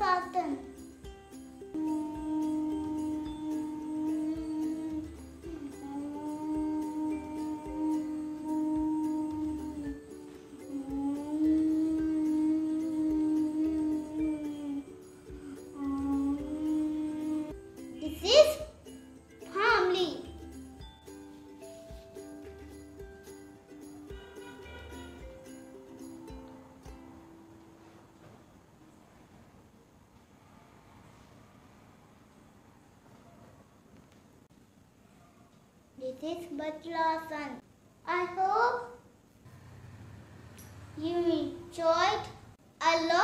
Bachla Satan. This is Bajrasan. I hope you enjoyed a lot.